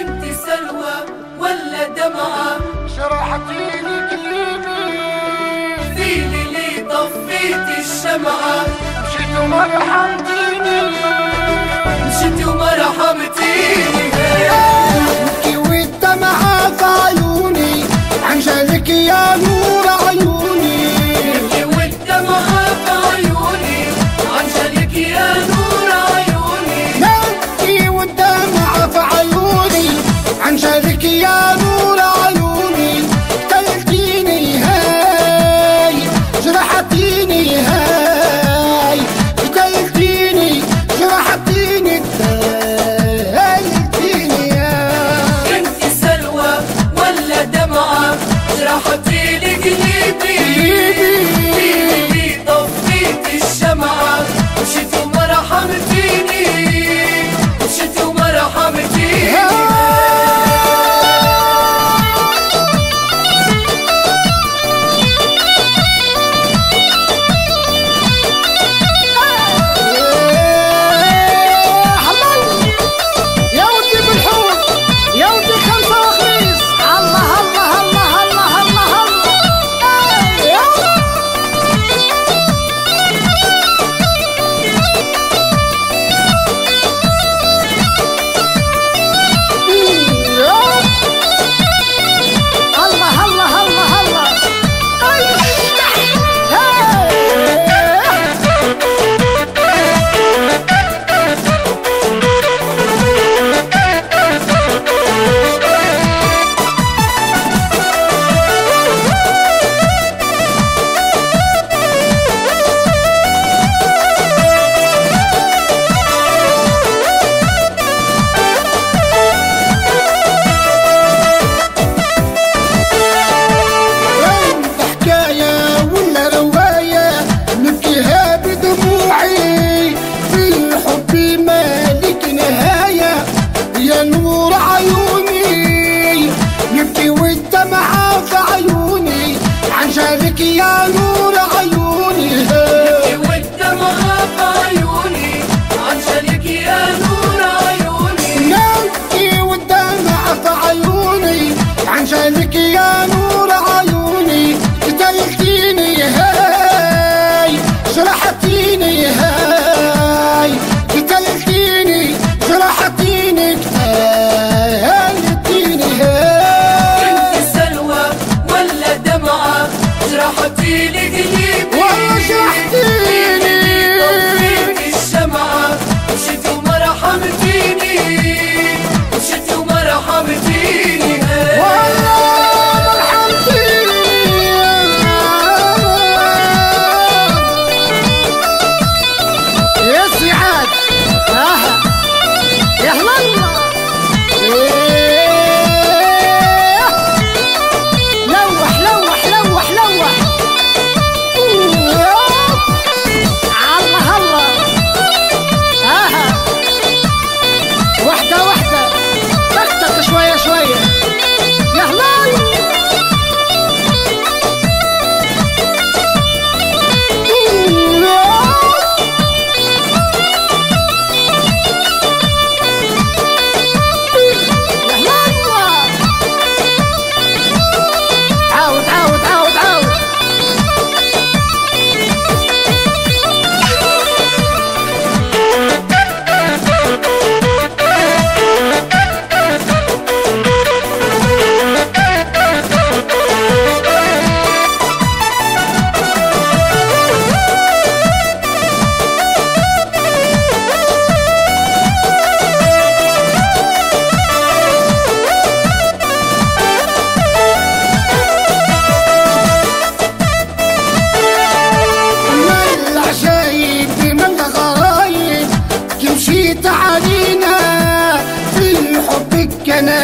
انتي سلوى ولا دمعة؟ شرحتيلي كليمي فيني ليه طفيتي الشمعة. مشيت وما رحمتيني.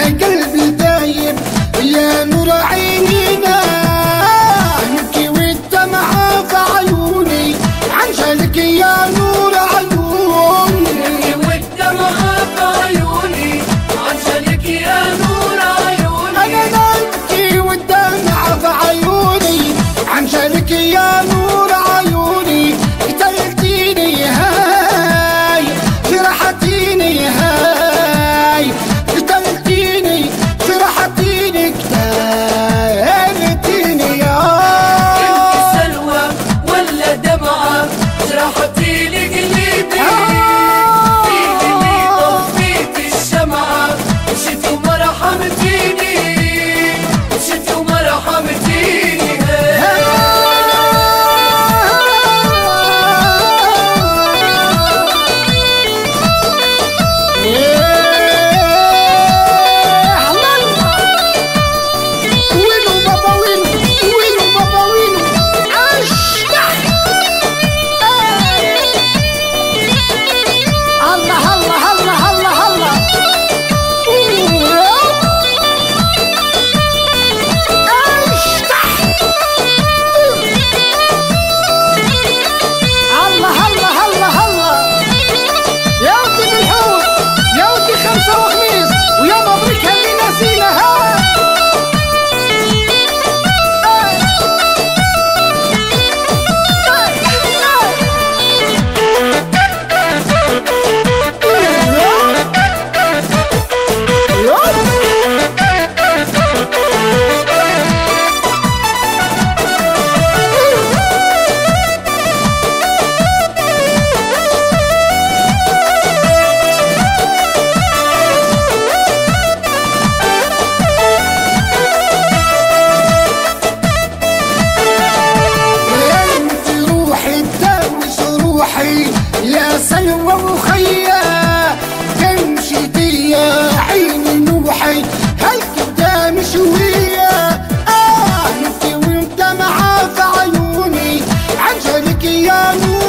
قلبي دايم ويا نور عينينا. راح يا سلوى وخيا تمشي بيا عيني نوحي هل كده مشوية آه أنت وأنت معاك عيوني عجلك يا نور